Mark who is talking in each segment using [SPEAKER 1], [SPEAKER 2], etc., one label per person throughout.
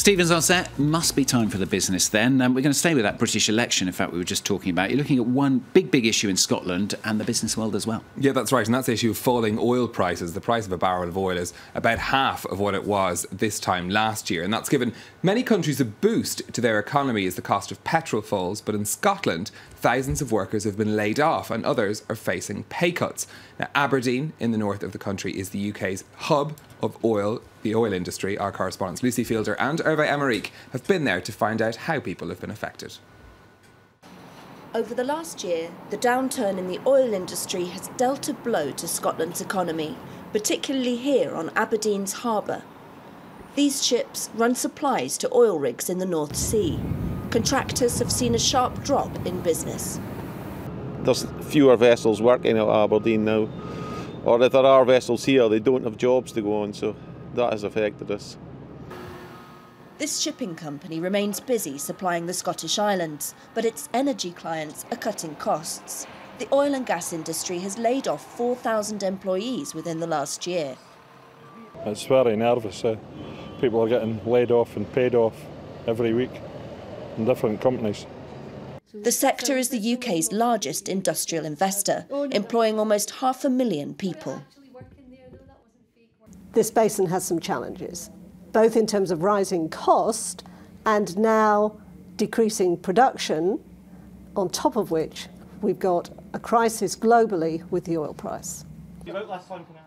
[SPEAKER 1] Stephen's on set. Must be time for the business then. Um, we're going to stay with that British election, in fact, we were just talking about. You're looking at one big, big issue in Scotland and the business world as well.
[SPEAKER 2] Yeah, that's right. And that's the issue of falling oil prices. The price of a barrel of oil is about half of what it was this time last year. And that's given many countries a boost to their economy as the cost of petrol falls. But in Scotland, thousands of workers have been laid off and others are facing pay cuts. Now, Aberdeen, in the north of the country, is the UK's hub of oil, the oil industry. Our correspondents Lucy Fielder and Hervé Emerick have been there to find out how people have been affected.
[SPEAKER 3] Over the last year, the downturn in the oil industry has dealt a blow to Scotland's economy, particularly here on Aberdeen's harbour. These ships run supplies to oil rigs in the North Sea. Contractors have seen a sharp drop in business.
[SPEAKER 4] There's fewer vessels working at Aberdeen now or if there are vessels here, they don't have jobs to go on, so that has affected us.
[SPEAKER 3] This shipping company remains busy supplying the Scottish Islands, but its energy clients are cutting costs. The oil and gas industry has laid off 4,000 employees within the last year.
[SPEAKER 5] It's very nervous. Uh, people are getting laid off and paid off every week in different companies.
[SPEAKER 3] The sector is the UK's largest industrial investor, employing almost half a million people.
[SPEAKER 6] This basin has some challenges, both in terms of rising cost and now decreasing production, on top of which we've got a crisis globally with the oil price.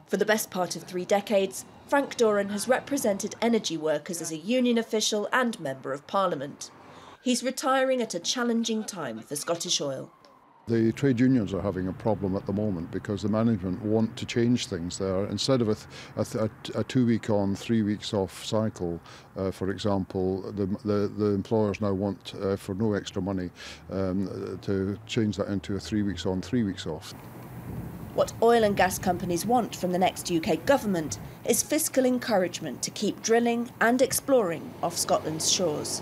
[SPEAKER 3] For the best part of three decades, Frank Doran has represented energy workers as a union official and Member of Parliament. He's retiring at a challenging time for Scottish Oil.
[SPEAKER 7] The trade unions are having a problem at the moment because the management want to change things there. Instead of a, a, a two week on, three weeks off cycle, uh, for example, the, the, the, employers now want, uh, for no extra money, um, to change that into a three weeks on, three weeks off.
[SPEAKER 3] What oil and gas companies want from the next UK government is fiscal encouragement to keep drilling and exploring off Scotland's shores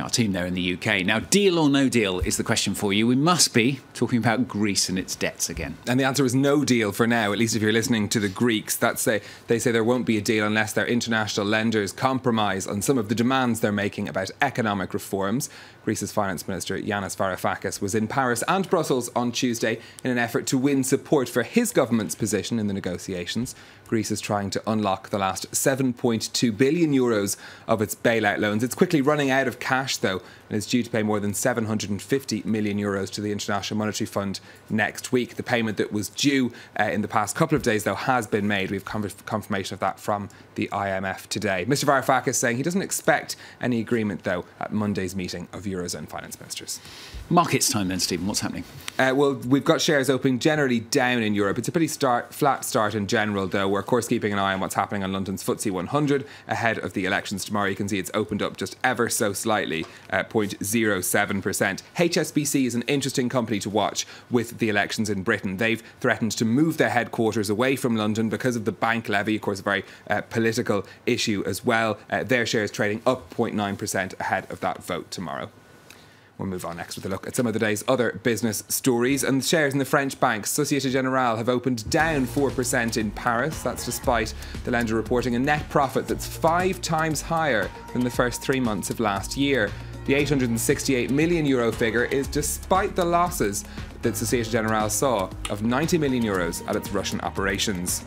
[SPEAKER 1] our team there in the UK. Now, deal or no deal is the question for you. We must be talking about Greece and its debts again.
[SPEAKER 2] And the answer is no deal for now, at least if you're listening to the Greeks. That's a, they say there won't be a deal unless their international lenders compromise on some of the demands they're making about economic reforms. Greece's finance minister Yanis Varoufakis was in Paris and Brussels on Tuesday in an effort to win support for his government's position in the negotiations. Greece is trying to unlock the last 7.2 billion euros of its bailout loans. It's quickly running out of cash, though, and is due to pay more than 750 million euros to the International Monetary Fund next week. The payment that was due uh, in the past couple of days, though, has been made. We have confirmation of that from the IMF today. Mr. Varoufakis saying he doesn't expect any agreement, though, at Monday's meeting of Eurozone finance ministers.
[SPEAKER 1] Markets time then, Stephen. What's happening?
[SPEAKER 2] Uh, well, we've got shares opening generally down in Europe. It's a pretty start, flat start in general, though. We're, of course, keeping an eye on what's happening on London's FTSE 100 ahead of the elections tomorrow. You can see it's opened up just ever so slightly, uh, 0.07%. HSBC is an interesting company to watch with the elections in Britain. They've threatened to move their headquarters away from London because of the bank levy, of course, a very uh, political issue as well. Uh, their shares trading up 0.9% ahead of that vote tomorrow. We'll move on next with a look at some of the day's other business stories. And shares in the French bank Societe Generale have opened down 4% in Paris. That's despite the lender reporting a net profit that's five times higher than the first three months of last year. The 868 million euro figure is despite the losses that Societe Generale saw of 90 million euros at its Russian operations.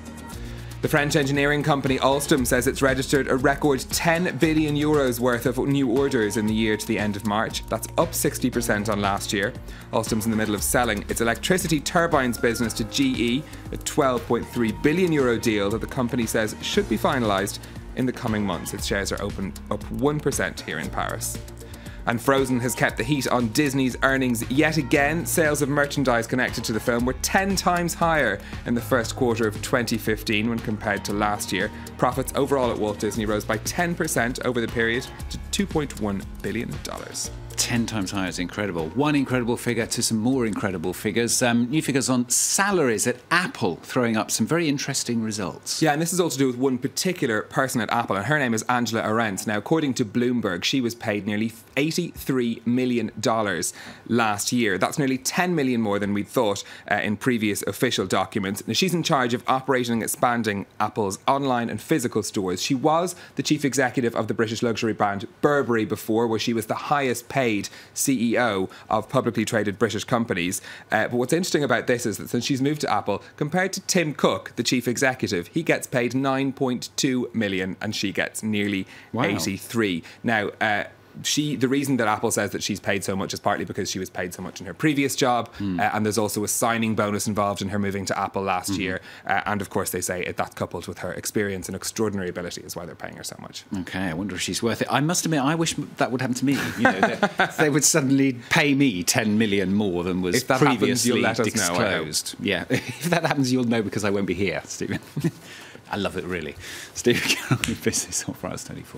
[SPEAKER 2] The French engineering company Alstom says it's registered a record 10 billion euros worth of new orders in the year to the end of March. That's up 60% on last year. Alstom's in the middle of selling its electricity turbines business to GE, a 12.3 billion euro deal that the company says should be finalised in the coming months. Its shares are open up 1% here in Paris. And Frozen has kept the heat on Disney's earnings yet again. Sales of merchandise connected to the film were 10 times higher in the first quarter of 2015 when compared to last year. Profits overall at Walt Disney rose by 10% over the period to $2.1 billion.
[SPEAKER 1] 10 times higher is incredible. One incredible figure to some more incredible figures. Um, new figures on salaries at Apple throwing up some very interesting results.
[SPEAKER 2] Yeah, and this is all to do with one particular person at Apple, and her name is Angela Ahrendts. Now, according to Bloomberg, she was paid nearly $83 million last year. That's nearly 10 million more than we'd thought uh, in previous official documents. Now, she's in charge of operating and expanding Apple's online and physical stores. She was the chief executive of the British luxury brand Burberry before, where she was the highest paid CEO of publicly traded British companies. Uh, but what's interesting about this is that since she's moved to Apple, compared to Tim Cook, the chief executive, he gets paid 9.2 million and she gets nearly
[SPEAKER 1] Wow.
[SPEAKER 2] 83. Now, uh, she the reason that Apple says that she's paid so much is partly because she was paid so much in her previous job,
[SPEAKER 1] Hmm.
[SPEAKER 2] uh, and there's also a signing bonus involved in her moving to Apple last
[SPEAKER 1] Mm-hmm.
[SPEAKER 2] year. Uh, and of course, they say it, that coupled with her experience and extraordinary ability is why they're paying her so much.
[SPEAKER 1] Okay, I wonder if she's worth it. I must admit, I wish that would happen to me. You know, that they would suddenly pay me 10 million more than was
[SPEAKER 2] If that happens,
[SPEAKER 1] previously
[SPEAKER 2] you'll let us know,
[SPEAKER 1] disclosed. yeah, if that happens, you'll know because I won't be here, Stephen. I love it, really. Stephen Carroll, Business on France 24.